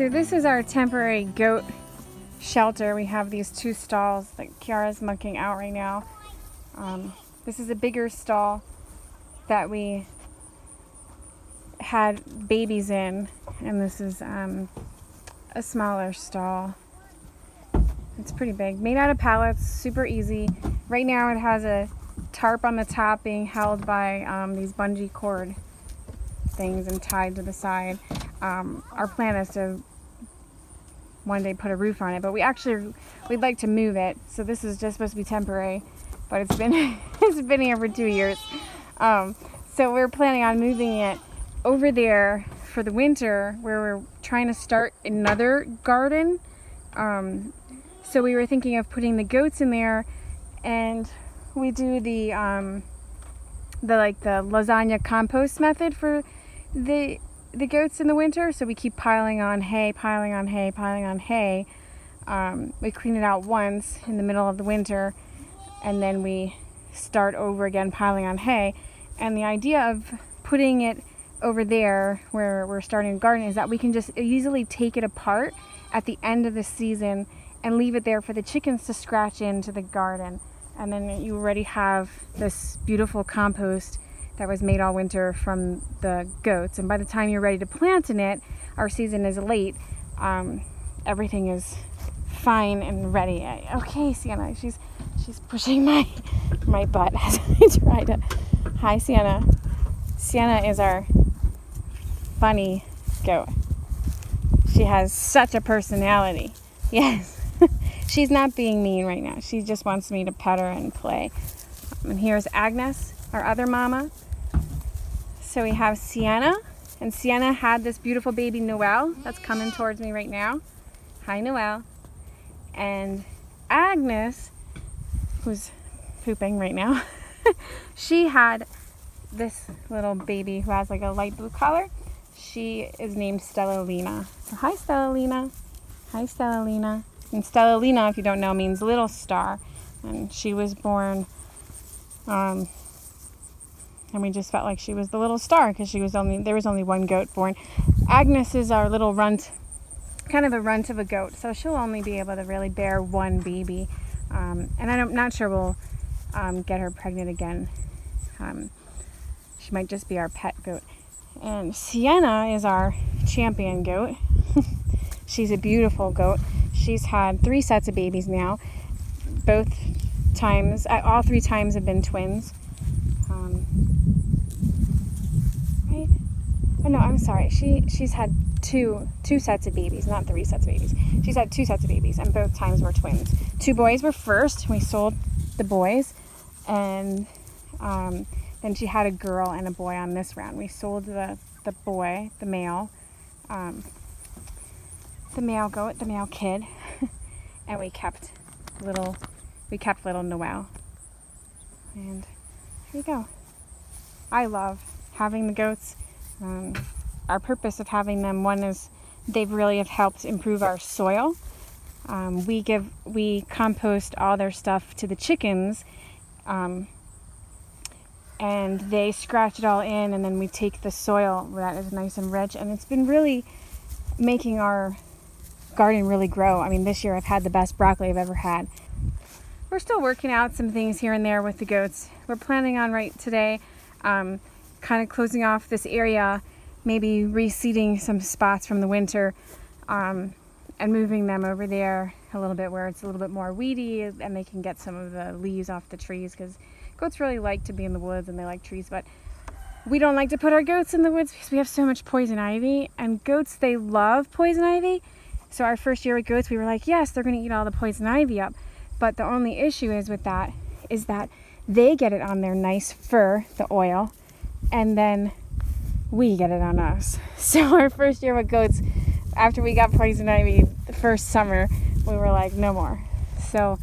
So this is our temporary goat shelter. We have these two stalls that Kiara's mucking out right now. Um, this is a bigger stall that we had babies in, and this is um, a smaller stall. It's pretty big. Made out of pallets, super easy. Right now it has a tarp on the top being held by um, these bungee cord things and tied to the side. Um, our plan is to one day put a roof on it, but we actually we'd like to move it. So this is just supposed to be temporary, but it's been it's been here for two years. Um, so we're planning on moving it over there for the winter, where we're trying to start another garden. Um, so we were thinking of putting the goats in there, and we do the um, the like the lasagna compost method for the the goats in the winter. So we keep piling on hay, piling on hay, piling on hay. Um, we clean it out once in the middle of the winter, and then we start over again piling on hay. And the idea of putting it over there where we're starting a garden is that we can just easily take it apart at the end of the season and leave it there for the chickens to scratch into the garden. And then you already have this beautiful compost that was made all winter from the goats. And by the time you're ready to plant in it, our season is late. Um, everything is fine and ready. Okay, Sienna, she's she's pushing my my butt as I try to. Hi, Sienna. Sienna is our funny goat. She has such a personality. Yes. She's not being mean right now. She just wants me to pet her and play. And here's Agnes, our other mama. So we have Sienna, and Sienna had this beautiful baby Noelle that's coming towards me right now. Hi, Noelle. And Agnes, who's pooping right now, she had this little baby who has like a light blue color. She is named Stellalina. So hi, Stellalina. Hi, Stellalina. And Stellalina, if you don't know, means little star. And she was born, um, and we just felt like she was the little star because she was only there was only one goat born. Agnes is our little runt, kind of a runt of a goat, so she'll only be able to really bear one baby. Um, and I'm not sure we'll um, get her pregnant again. Um, she might just be our pet goat. And Sienna is our champion goat. She's a beautiful goat. She's had three sets of babies now. Both times, all three times have been twins. Um, right? Oh no, I'm sorry. She she's had two two sets of babies, not three sets of babies. She's had two sets of babies, and both times were twins. Two boys were first. We sold the boys, and um, then she had a girl and a boy on this round. We sold the the boy, the male. Um, the male goat, the male kid, and we kept little, we kept little Noel. And here you go. I love having the goats. Um, our purpose of having them, one is they've really have helped improve our soil. Um, we give, we compost all their stuff to the chickens, um, and they scratch it all in, and then we take the soil that is nice and rich, and it's been really making our garden really grow. I mean, this year I've had the best broccoli I've ever had. We're still working out some things here and there with the goats. We're planning on right today, um, kind of closing off this area, maybe reseeding some spots from the winter, um, and moving them over there a little bit where it's a little bit more weedy and they can get some of the leaves off the trees because goats really like to be in the woods and they like trees, but we don't like to put our goats in the woods because we have so much poison ivy and goats they love poison ivy so our first year with goats, we were like, yes, they're going to eat all the poison ivy up. But the only issue is with that is that they get it on their nice fur, the oil, and then we get it on us. So our first year with goats, after we got poison ivy the first summer, we were like, no more. So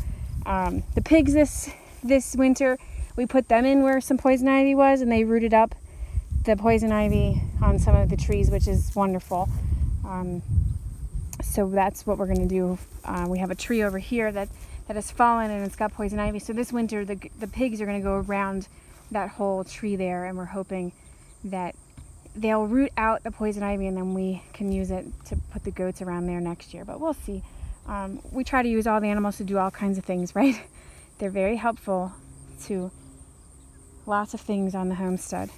um, the pigs this this winter, we put them in where some poison ivy was, and they rooted up the poison ivy on some of the trees, which is wonderful. Um, so that's what we're going to do. Uh, we have a tree over here that, that has fallen and it's got poison ivy. So this winter, the, the pigs are going to go around that whole tree there, and we're hoping that they'll root out the poison ivy and then we can use it to put the goats around there next year. But we'll see. Um, we try to use all the animals to do all kinds of things, right? They're very helpful to lots of things on the homestead.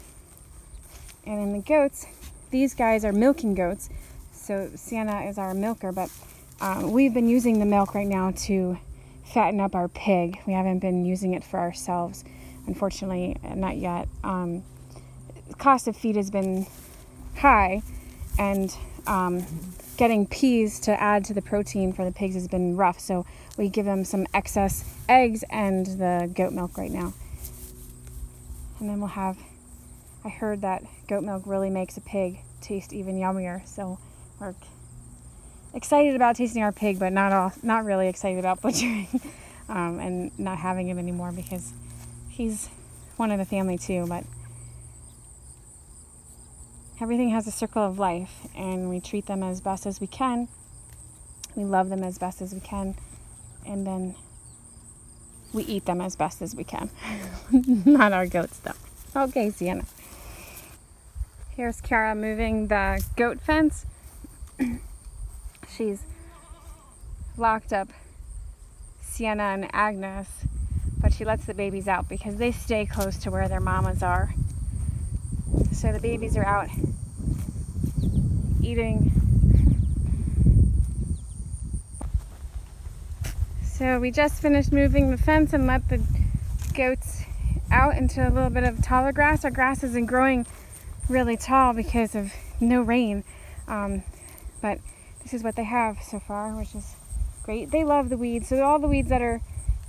And in the goats, these guys are milking goats. So Sienna is our milker, but um, we've been using the milk right now to fatten up our pig. We haven't been using it for ourselves, unfortunately, not yet. Um, cost of feed has been high, and um, getting peas to add to the protein for the pigs has been rough. So we give them some excess eggs and the goat milk right now. And then we'll have, I heard that goat milk really makes a pig taste even yummier. So we're excited about tasting our pig, but not all, not really excited about butchering um, and not having him anymore because he's one of the family too. But everything has a circle of life, and we treat them as best as we can. We love them as best as we can, and then we eat them as best as we can. not our goats, though. Okay, Sienna. Here's Kara moving the goat fence. She's locked up Sienna and Agnes, but she lets the babies out because they stay close to where their mamas are. So the babies are out eating. So we just finished moving the fence and let the goats out into a little bit of taller grass. Our grass isn't growing really tall because of no rain. Um, but this is what they have so far, which is great. They love the weeds. So all the weeds that are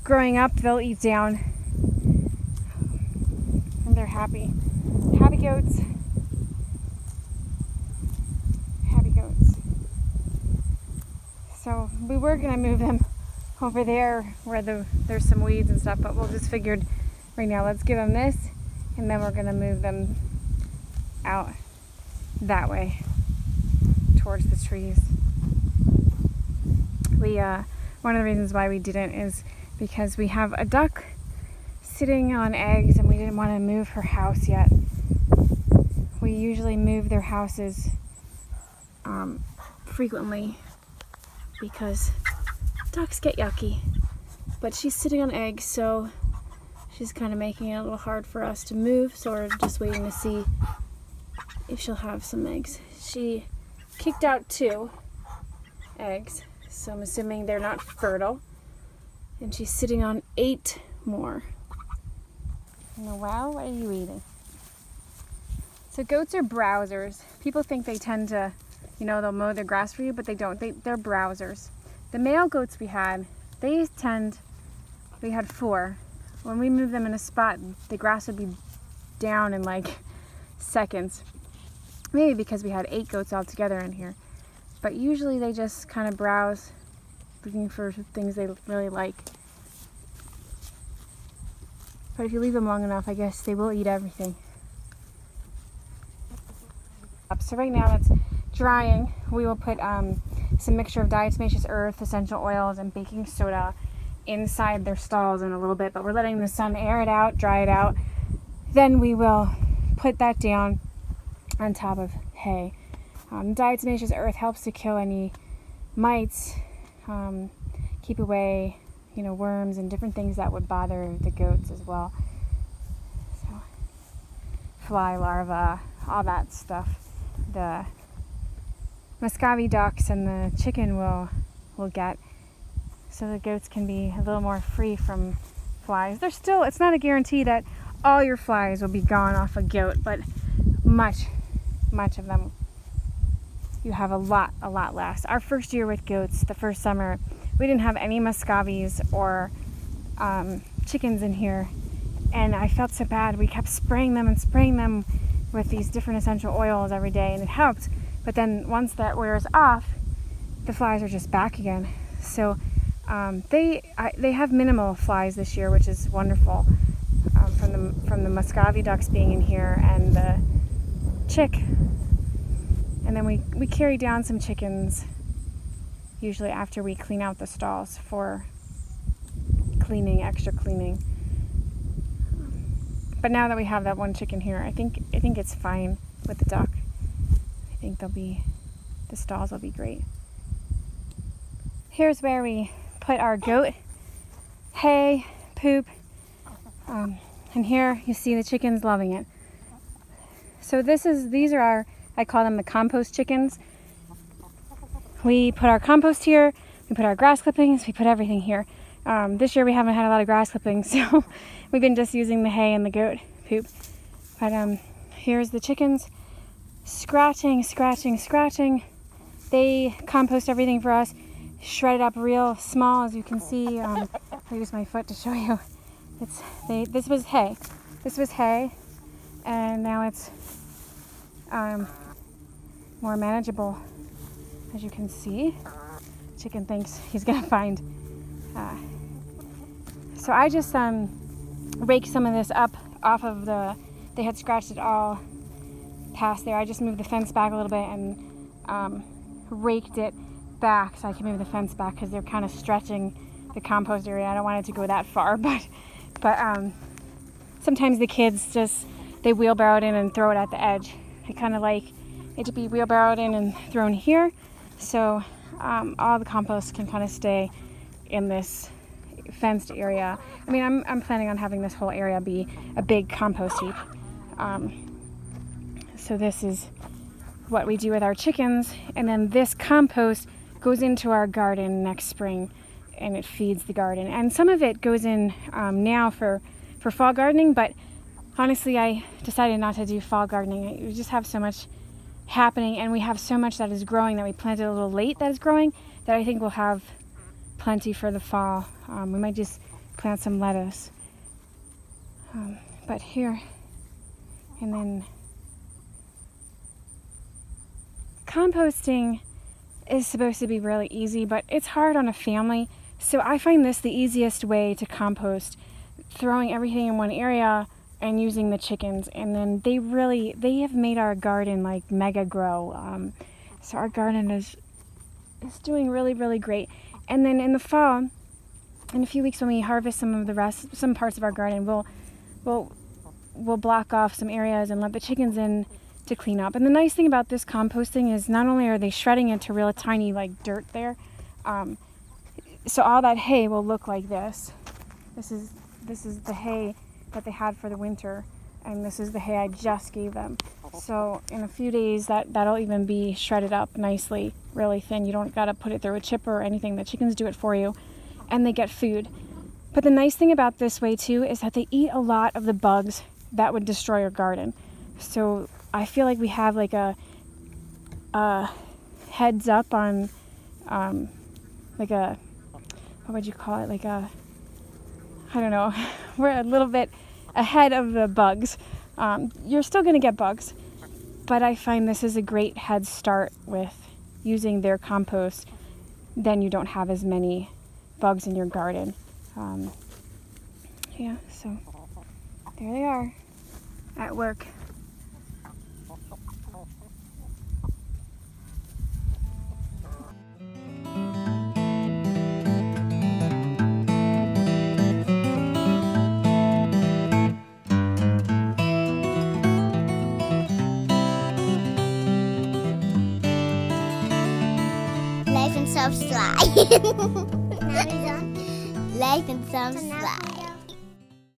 growing up, they'll eat down. And they're happy. Happy goats. Happy goats. So we were gonna move them over there where the, there's some weeds and stuff, but we'll just figured right now let's give them this and then we're gonna move them out that way towards the trees. We, uh, one of the reasons why we didn't is because we have a duck sitting on eggs and we didn't want to move her house yet. We usually move their houses um, frequently because ducks get yucky. But she's sitting on eggs, so she's kind of making it a little hard for us to move, so we're just waiting to see if she'll have some eggs. She kicked out two eggs, so I'm assuming they're not fertile. And she's sitting on eight more. Noel, what are you eating? So goats are browsers. People think they tend to, you know, they'll mow their grass for you, but they don't. They, they're browsers. The male goats we had, they tend, we had four. When we moved them in a spot, the grass would be down in like seconds. Maybe because we had eight goats all together in here. But usually they just kind of browse, looking for things they really like. But if you leave them long enough, I guess they will eat everything. So right now it's drying. We will put um, some mixture of diatomaceous earth, essential oils, and baking soda inside their stalls in a little bit. But we're letting the sun air it out, dry it out. Then we will put that down on top of hay. Um, diatomaceous earth helps to kill any mites, um, keep away, you know, worms and different things that would bother the goats as well. So, fly larvae, all that stuff. The Muscovy ducks and the chicken will will get, so the goats can be a little more free from flies. There's still, it's not a guarantee that all your flies will be gone off a goat, but much much of them. You have a lot, a lot less. Our first year with goats, the first summer, we didn't have any muscovies or um, chickens in here. And I felt so bad. We kept spraying them and spraying them with these different essential oils every day, and it helped. But then once that wears off, the flies are just back again. So um, they I, they have minimal flies this year, which is wonderful um, from the from the Muscovy ducks being in here and the chick. And then we, we carry down some chickens, usually after we clean out the stalls for cleaning, extra cleaning. But now that we have that one chicken here, I think I think it's fine with the duck. I think they'll be, the stalls will be great. Here's where we put our goat hay, poop, um, and here you see the chickens loving it. So this is, these are our, I call them the compost chickens. We put our compost here, we put our grass clippings, we put everything here. Um, this year we haven't had a lot of grass clippings, so we've been just using the hay and the goat poop. But um, here's the chickens scratching, scratching, scratching. They compost everything for us, shred it up real small, as you can see. Um, I'll use my foot to show you. It's they. This was hay. This was hay, and now it's um, more manageable, as you can see. Chicken thinks he's gonna find. Uh, so I just um, raked some of this up off of the. They had scratched it all past there. I just moved the fence back a little bit and um, raked it back so I can move the fence back because they're kind of stretching the compost area. I don't want it to go that far, but but um, sometimes the kids just they wheelbarrow it in and throw it at the edge. I kind of like it to be wheelbarrowed in and thrown here, so um, all the compost can kind of stay in this fenced area. I mean, I'm, I'm planning on having this whole area be a big compost heap. Um, so this is what we do with our chickens, and then this compost goes into our garden next spring, and it feeds the garden. And some of it goes in um, now for for fall gardening, but honestly, I decided not to do fall gardening. You just have so much happening, and we have so much that is growing that we planted a little late that is growing that I think we'll have plenty for the fall. Um, we might just plant some lettuce. Um, but here, and then composting is supposed to be really easy, but it's hard on a family. So I find this the easiest way to compost, throwing everything in one area and using the chickens. And then they really, they have made our garden like mega grow. Um, so our garden is, is doing really, really great. And then in the fall, in a few weeks when we harvest some of the rest, some parts of our garden, we'll, we'll, we'll block off some areas and let the chickens in to clean up. And the nice thing about this composting is not only are they shredding into real tiny like dirt there, um, so all that hay will look like this. This is this is the hay that they had for the winter, and this is the hay I just gave them. So in a few days that that'll even be shredded up nicely, really thin. You don't gotta put it through a chipper or anything. The chickens do it for you, and they get food. But the nice thing about this way too is that they eat a lot of the bugs that would destroy your garden. So I feel like we have like a, a heads up on, um, like a, what would you call it? Like a, I don't know. We're a little bit ahead of the bugs. Um, you're still going to get bugs, but I find this is a great head start with using their compost. Then you don't have as many bugs in your garden. Um, yeah, so there they are at work. like and subscribe.